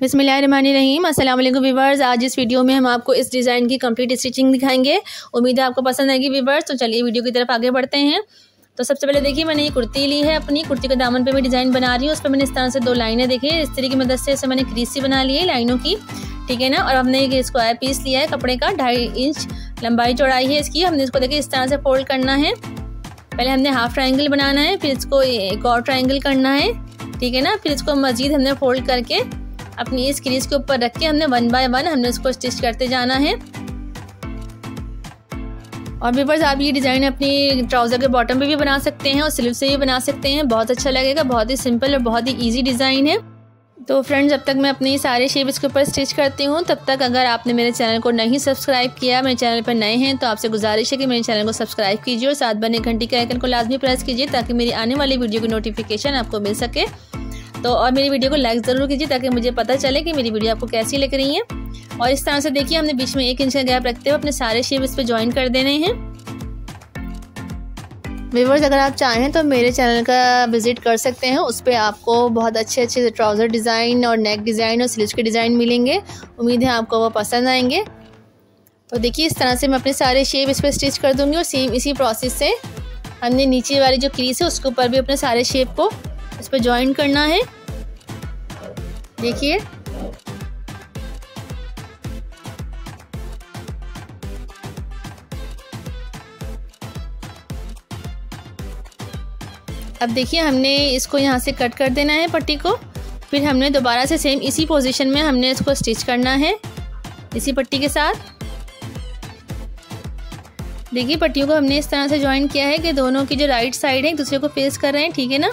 बिसमीम अल्लाम वीवर्स आज इस वीडियो में हम आपको इस डिज़ाइन की कंप्लीट स्टिचिंग दिखाएँगे। उम्मीद है आपको पसंद आएगी वीवर्स तो चलिए वीडियो की तरफ़ आगे बढ़ते हैं। तो सबसे पहले देखिए, मैंने ये कुर्ती ली है अपनी। कुर्ती के दामन पे मैं डिज़ाइन बना रही हूँ। उस पर मैंने इस तरह से दो लाइनें देखी। इस तरीके की मदद से इसे मैंने क्रीज सी बना ली है लाइनों की। ठीक है ना? और हमने एक स्क्वायर पीस लिया है कपड़े का। ढाई इंच लंबाई चौड़ाई है इसकी। हमने इसको देखिए इस तरह से फोल्ड करना है। पहले हमने हाफ़ ट्राइंगल बनाना है, फिर इसको एक और ट्राइंगल करना है। ठीक है ना? फिर इसको मज़ीद हमने फोल्ड करके अपनी इस क्रीज के ऊपर रख के हमने वन बाय वन हमने उसको स्टिच करते जाना है। और वीवर्स आप ये डिज़ाइन अपनी ट्राउज़र के बॉटम पे भी बना सकते हैं और स्लीव से भी बना सकते हैं। बहुत अच्छा लगेगा, बहुत ही सिंपल और बहुत ही इजी डिज़ाइन है। तो फ्रेंड्स जब तक मैं अपने सारे शेप इसके ऊपर स्टिच करती हूँ, तब तक अगर आपने मेरे चैनल को नहीं सब्सक्राइब किया, मेरे चैनल पर नए हैं तो आपसे गुजारिश है कि मेरे चैनल को सब्सक्राइब कीजिए और साथ बने घंटी के आइकन को लाजमी प्रेस कीजिए ताकि मेरी आने वाली वीडियो की नोटिफिकेशन आपको मिल सके। तो और मेरी वीडियो को लाइक ज़रूर कीजिए ताकि मुझे पता चले कि मेरी वीडियो आपको कैसी लग रही है। और इस तरह से देखिए, हमने बीच में एक इंच का गैप रखते हुए अपने सारे शेप इस पर ज्वाइन कर देने हैं। व्यूवर्स अगर आप चाहें तो मेरे चैनल का विज़िट कर सकते हैं। उस पर आपको बहुत अच्छे अच्छे ट्राउज़र डिज़ाइन और नेक डिज़ाइन और स्लीव के डिज़ाइन मिलेंगे। उम्मीद है आपको वो पसंद आएँगे। तो देखिए, इस तरह से मैं अपने सारे शेप इस पर स्टिच कर दूँगी और सेम इसी प्रोसेस से हमने नीचे वाली जो क्रीज है, उसके ऊपर भी अपने सारे शेप को इस पर ज्वाइन करना है। देखिए। अब देखिए, हमने इसको यहाँ से कट कर देना है पट्टी को। फिर हमने दोबारा से सेम इसी पोजीशन में हमने इसको स्टिच करना है, इसी पट्टी के साथ। देखिए, पट्टियों को हमने इस तरह से ज्वाइन किया है कि दोनों की जो राइट साइड है, एक दूसरे को फेस कर रहे हैं, ठीक है ना?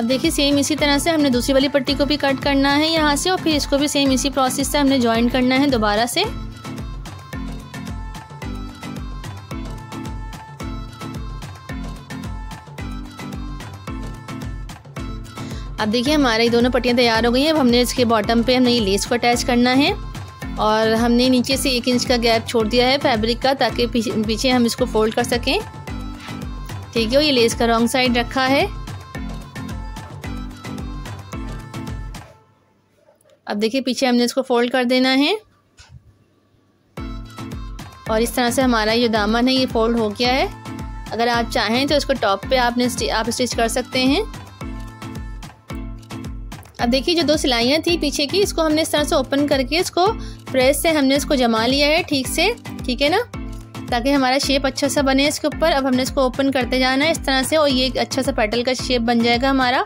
अब देखिए सेम इसी तरह से हमने दूसरी वाली पट्टी को भी कट करना है यहाँ से, और फिर इसको भी सेम इसी प्रोसेस से हमने ज्वाइन करना है दोबारा से। अब देखिए, हमारे दोनों पट्टियाँ तैयार हो गई हैं। अब हमने इसके बॉटम पे हमने ये लेस को अटैच करना है, और हमने नीचे से एक इंच का गैप छोड़ दिया है फैब्रिक का, ताकि पीछे हम इसको फोल्ड कर सकें। ठीक है, ये लेस का रॉन्ग साइड रखा है। अब देखिए, पीछे हमने इसको फोल्ड कर देना है। और इस तरह से हमारा ये दामन है, ये फोल्ड हो गया है। अगर आप चाहें तो इसको टॉप पे आपने आप स्टिच कर सकते हैं। अब देखिए, जो दो सिलाइयाँ थी पीछे की, इसको हमने इस तरह से ओपन करके इसको प्रेस से हमने इसको जमा लिया है, ठीक से, ठीक है ना? ताकि हमारा शेप अच्छा सा बने इसके ऊपर। अब हमने इसको ओपन करते जाना है इस तरह से, और ये अच्छा सा पेटल का शेप बन जाएगा हमारा।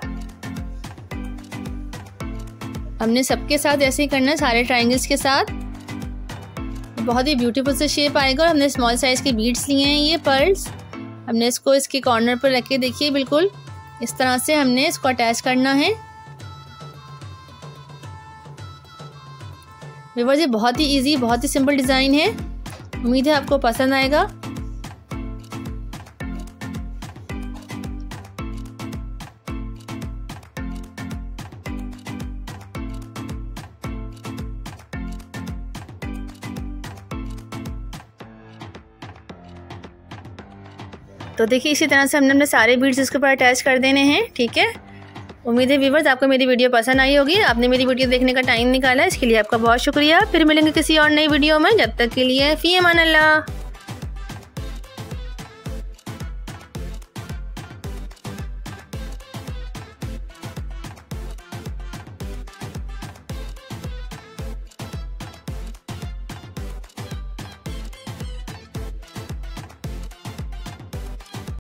हमने सबके साथ ऐसे ही करना है, सारे ट्राइंगल्स के साथ। बहुत ही ब्यूटीफुल से शेप आएगा और हमने स्मॉल साइज़ के बीड्स लिए हैं, ये पर्ल्स हमने इसको इसके कॉर्नर पर रख के देखिए, बिल्कुल। इस तरह से हमने इसको अटैच करना है। विवर ये बहुत ही इजी बहुत ही सिंपल डिज़ाइन है। उम्मीद है आपको पसंद आएगा। तो देखिए इसी तरह से हमने अपने सारे बीड्स इसके ऊपर अटैच कर देने हैं, ठीक है? उम्मीद है व्यूवर्स आपको मेरी वीडियो पसंद आई होगी। आपने मेरी वीडियो देखने का टाइम निकाला, इसके लिए आपका बहुत शुक्रिया। फिर मिलेंगे किसी और नई वीडियो में। जब तक के लिए, फ़ी अमान अल्लाह।